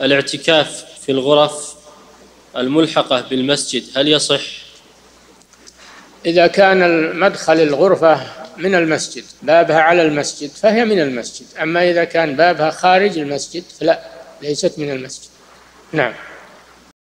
الاعتكاف في الغرف الملحقة بالمسجد هل يصح؟ إذا كان المدخل الغرفة من المسجد بابها على المسجد فهي من المسجد. أما إذا كان بابها خارج المسجد فلا ليست من المسجد. نعم.